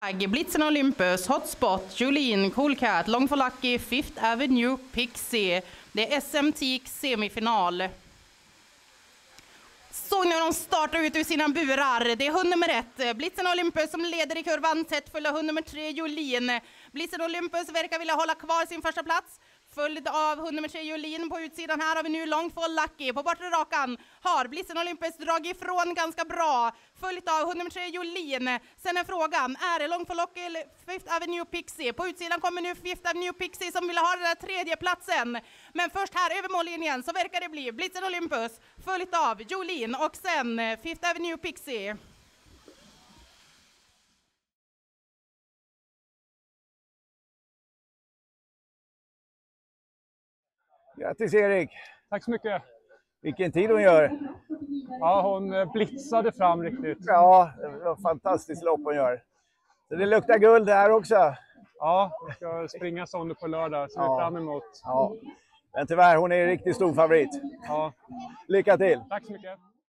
Blitzen Olympus, Hotspot, Jolene, Cool Cat, Long for Lucky, Fifth Avenue, Pixie. Det är SMT semifinal. Såg ni hur de startar ut ur sina burar? Det är hund nummer ett, Blitzen Olympus, som leder i kurvan, tätt följd av hund nummer tre, Jolin. Blitzen Olympus verkar vilja hålla kvar sin första plats följd av hund nummer tre Jolin. På utsidan här har vi nu Long Lucky. På bortre rakan har Blitzen Olympus dragit ifrån ganska bra, följt av hund nummer tre Jolin. Sen är frågan, är det Long Lucky eller Fifth Avenue Pixie? På utsidan kommer nu Fifth Avenue Pixie som vill ha den där tredje platsen. Men först här över mållinjen så verkar det bli Blitzen Olympus, följt av Jolin och sen Fifth Avenue Pixie. Grattis Erik! Tack så mycket! Vilken tid hon gör! Ja, hon eh, blitzade fram riktigt. Ja, det var ett fantastiskt lopp hon gör. Så det luktar guld här också. Ja, vi ska springa Sonny på lördag, så ja. vi fram emot. Ja. Men tyvärr, hon är en riktigt stor favorit. Ja. Lycka till! Tack så mycket!